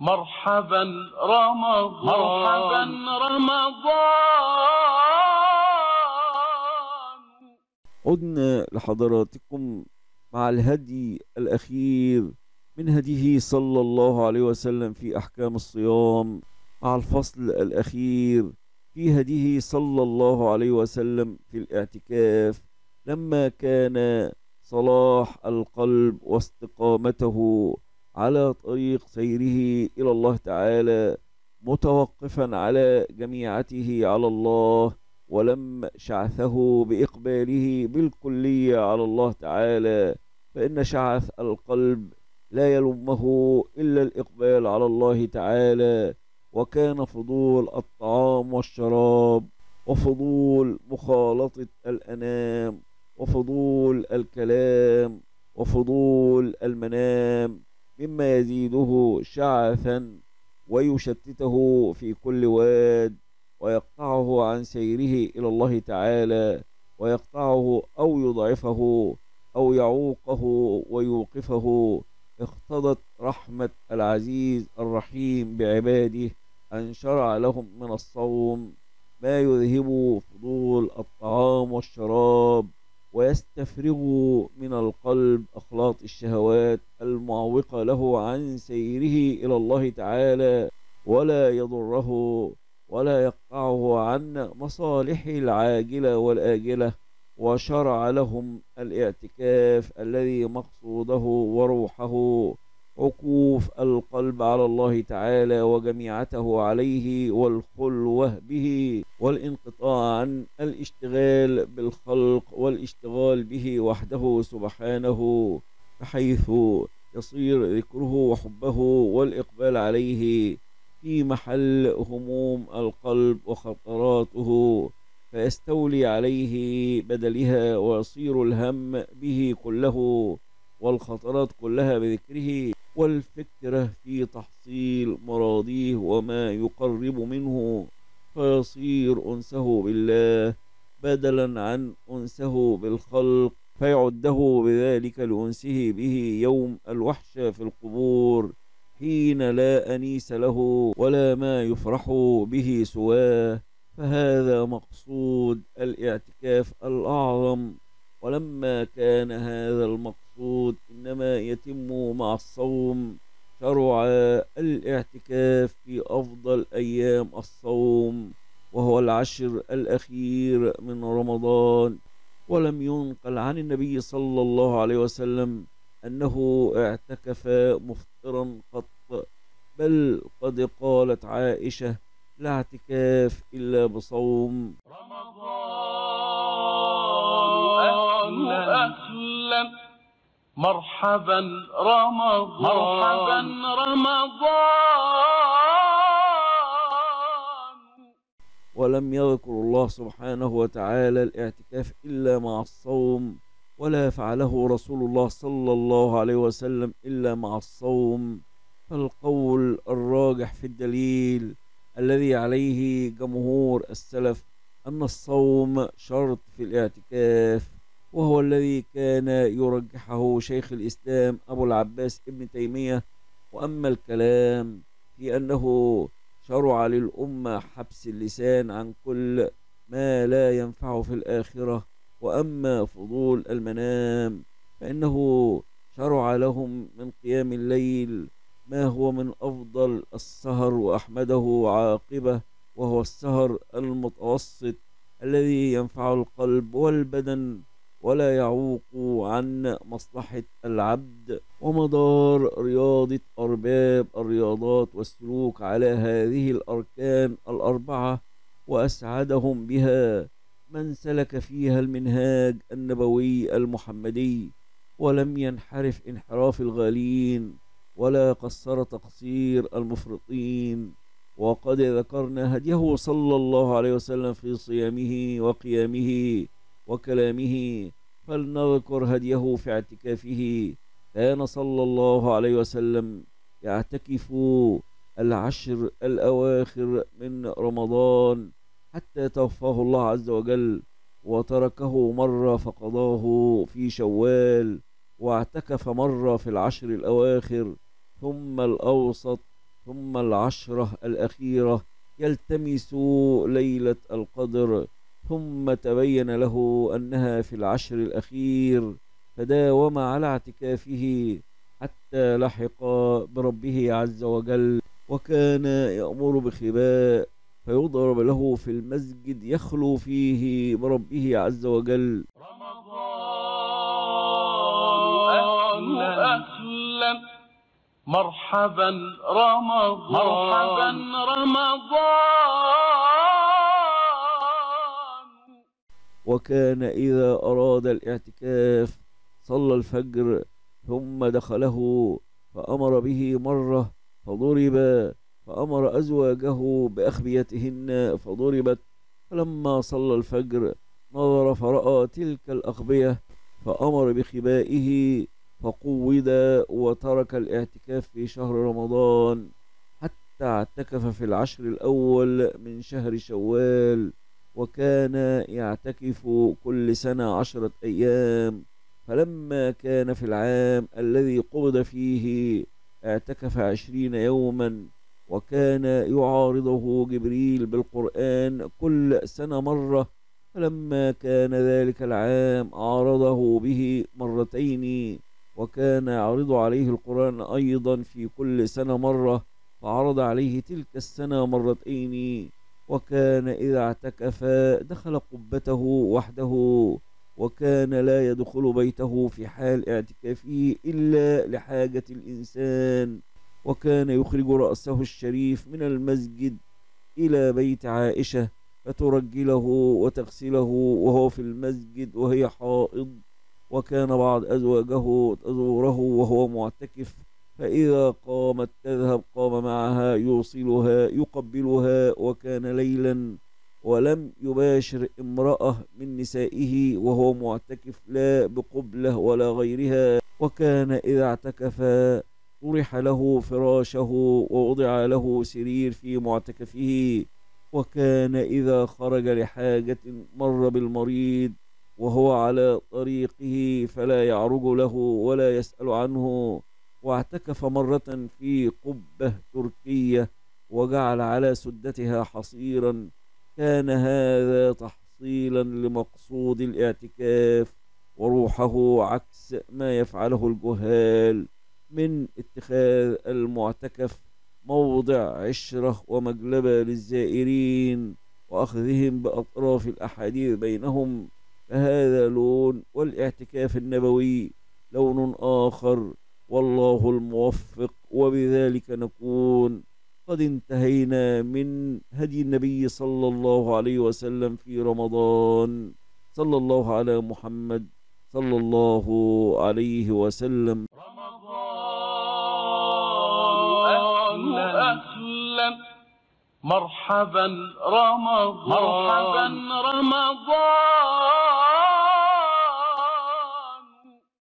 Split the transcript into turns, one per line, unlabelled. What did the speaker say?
مرحبا رمضان. مرحبا رمضان.
عدنا لحضراتكم مع الهدي الأخير من هديه صلى الله عليه وسلم في أحكام الصيام مع الفصل الأخير في هديه صلى الله عليه وسلم في الاعتكاف لما كان صلاح القلب واستقامته على طريق سيره إلى الله تعالى متوقفا على جميعته على الله ولم شعثه بإقباله بالكلية على الله تعالى. فإن شعث القلب لا يلمه إلا الإقبال على الله تعالى. وكان فضول الطعام والشراب وفضول مخالطة الأنام وفضول الكلام وفضول المنام. مما يزيده شعثا ويشتته في كل واد ويقطعه عن سيره إلى الله تعالى ويقطعه أو يضعفه أو يعوقه ويوقفه. اقتضت رحمة العزيز الرحيم بعباده أن شرع لهم من الصوم ما يذهب فضول الطعام والشراب. ويستفرغ من القلب أخلاط الشهوات المعوقة له عن سيره إلى الله تعالى ولا يضره ولا يقطعه عن مصالحه العاجلة والآجلة وشرع لهم الاعتكاف الذي مقصوده وروحه. عكوف القلب على الله تعالى وجميعته عليه والخلوة به والانقطاع عن الاشتغال بالخلق والاشتغال به وحده سبحانه بحيث يصير ذكره وحبه والإقبال عليه في محل هموم القلب وخطراته فيستولي عليه بدلها ويصير الهم به كله والخطرات كلها بذكره. والفكرة في تحصيل مراضيه وما يقرب منه فيصير أنسه بالله بدلا عن أنسه بالخلق فيعده بذلك لأنسه به يوم الوحشة في القبور حين لا أنيس له ولا ما يفرح به سواه فهذا مقصود الإعتكاف الأعظم. ولما كان هذا المقصود إنما يتم مع الصوم شرع الاعتكاف في أفضل أيام الصوم وهو العشر الأخير من رمضان. ولم ينقل عن النبي صلى الله عليه وسلم أنه اعتكف مفطرا قط بل قد قالت عائشة لا اعتكاف إلا بصوم.
رمضان. مرحبا رمضان. مرحبا رمضان.
ولم يذكر الله سبحانه وتعالى الاعتكاف إلا مع الصوم ولا فعله رسول الله صلى الله عليه وسلم إلا مع الصوم. فالقول الراجح في الدليل الذي عليه جمهور السلف أن الصوم شرط في الاعتكاف. وهو الذي كان يرجحه شيخ الإسلام أبو العباس ابن تيمية. وأما الكلام في أنه شرع للأمة حبس اللسان عن كل ما لا ينفع في الآخرة. وأما فضول المنام فإنه شرع لهم من قيام الليل ما هو من أفضل السهر وأحمده عاقبة وهو السهر المتوسط الذي ينفع القلب والبدن. ولا يعوق عن مصلحة العبد ومدار رياضة أرباب الرياضات والسلوك على هذه الأركان الأربعة وأسعدهم بها. من سلك فيها المنهاج النبوي المحمدي ولم ينحرف انحراف الغالين ولا قصر تقصير المفرطين. وقد ذكرنا هديه صلى الله عليه وسلم في صيامه وقيامه وكلامه فلنذكر هديه في اعتكافه. كان صلى الله عليه وسلم يعتكف العشر الأواخر من رمضان حتى توفاه الله عز وجل وتركه مرة فقضاه في شوال واعتكف مرة في العشر الأواخر. ثم الأوسط ثم العشرة الأخيرة. يلتمس ليلة القدر. ثم تبين له أنها في العشر الأخير فداوم على اعتكافه حتى لحق بربه عز وجل وكان يأمر بخباء فيضرب له في المسجد يخلو فيه بربه عز وجل.
رمضان أهلا مرحبا رمضان. مرحبا. رمضان.
وكان إذا أراد الاعتكاف صلى الفجر ثم دخله فأمر به مرة فضرب فأمر أزواجه بأخبيتهن فضربت. فلما صلى الفجر نظر فرأى تلك الأخبية فأمر بخبائه فقود وترك الاعتكاف في شهر رمضان حتى اعتكف في العشر الأول من شهر شوال. وكان يعتكف كل سنة عشرة أيام فلما كان في العام الذي قبض فيه اعتكف عشرين يوما وكان يعارضه جبريل بالقرآن كل سنة مرة فلما كان ذلك العام عارضه به مرتين وكان يعرض عليه القرآن أيضا في كل سنة مرة فعرض عليه تلك السنة مرتين. وكان إذا اعتكف دخل قبته وحده وكان لا يدخل بيته في حال اعتكافه إلا لحاجة الإنسان وكان يخرج رأسه الشريف من المسجد إلى بيت عائشة فترجله وتغسله وهو في المسجد وهي حائض وكان بعض أزواجه تزوره وهو معتكف. فإذا قامت تذهب قام معها يوصلها يقبلها وكان ليلا ولم يباشر امرأة من نسائه وهو معتكف لا بقبلة ولا غيرها. وكان إذا اعتكف طرح له فراشه ووضع له سرير في معتكفه. وكان إذا خرج لحاجة مر بالمريض وهو على طريقه فلا يعرج له ولا يسأل عنه. واعتكف مرة في قبة تركية وجعل على سدتها حصيرا. كان هذا تحصيلا لمقصود الاعتكاف وروحه عكس ما يفعله الجهال. من اتخاذ المعتكف موضع عشرة ومجلبة للزائرين وأخذهم بأطراف الأحاديث بينهم. فهذا لون والاعتكاف النبوي لون آخر. والله الموفق وبذلك نكون قد انتهينا من هدي النبي صلى الله عليه وسلم في رمضان. صلى الله على محمد صلى الله عليه وسلم.
رمضان أهلا مرحبا رمضان. مرحبا رمضان.